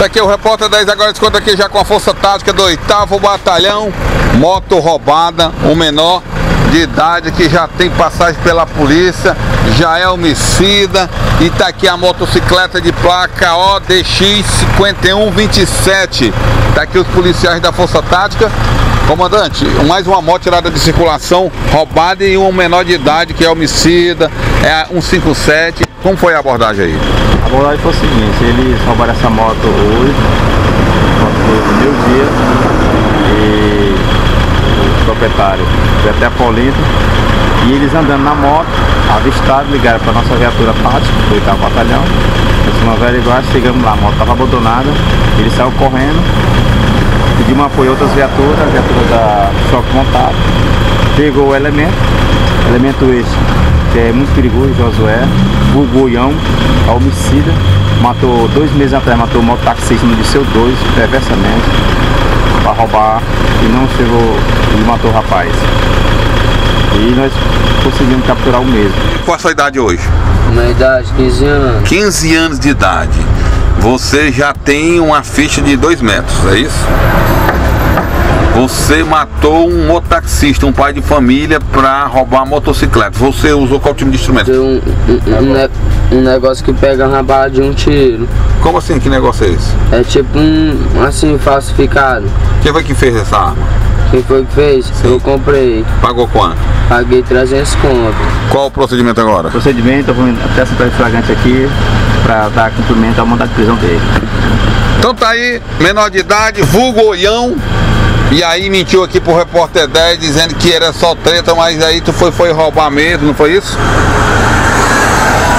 Tá aqui o repórter 10 agora desconta aqui já com a força tática do 8 Batalhão. Moto roubada, um menor de idade que já tem passagem pela polícia, já é homicida e tá aqui a motocicleta de placa ODX 5127. Tá aqui os policiais da Força Tática. Comandante, mais uma moto tirada de circulação, roubada e um menor de idade que é homicida, é 157. Como foi a abordagem aí? A abordagem foi o seguinte, eles roubaram essa moto hoje, moto meu dia, e o proprietário foi até a e eles andando na moto, avistados, ligaram para nossa viatura tática, do oitavo batalhão, nós averiguar, chegamos lá, a moto estava abandonada, ele saiu correndo, pedimos apoio a outras viaturas, a viatura da choque montado, pegou o elemento, elemento esse que é muito perigoso, Josué, o Goião, a homicida, matou dois meses atrás, matou um mototaxista no seu dois, perversamente, para roubar e não chegou e matou o rapaz. E nós conseguimos capturar o mesmo. Qual a sua idade hoje? Na idade, 15 anos. 15 anos de idade. Você já tem uma ficha de 2 metros, é isso? Você matou um mototaxista, um pai de família, para roubar motocicleta. Você usou qual tipo de instrumento? Um, um, ne- um negócio que pega na bala de um tiro. Como assim? Que negócio é esse? É tipo um, assim, falsificado. Quem foi que fez essa arma? Quem foi que fez? Eu comprei. Pagou quanto? Paguei 300 conto. Qual o procedimento agora? Procedimento, eu vou até de flagrante aqui para dar cumprimento ao mandado de prisão dele. Então tá aí, menor de idade, vulgo Oião. E aí mentiu aqui pro repórter 10 dizendo que era só treta, mas aí tu foi, foi roubar mesmo, não foi isso?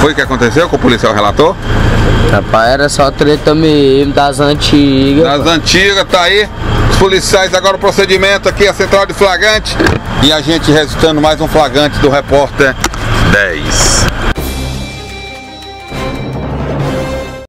Foi o que aconteceu que o policial relatou? Rapaz, era só treta mesmo, das antigas. Das antigas, tá aí. Policiais agora o procedimento aqui, a central de flagrante. E a gente registrando mais um flagrante do repórter 10.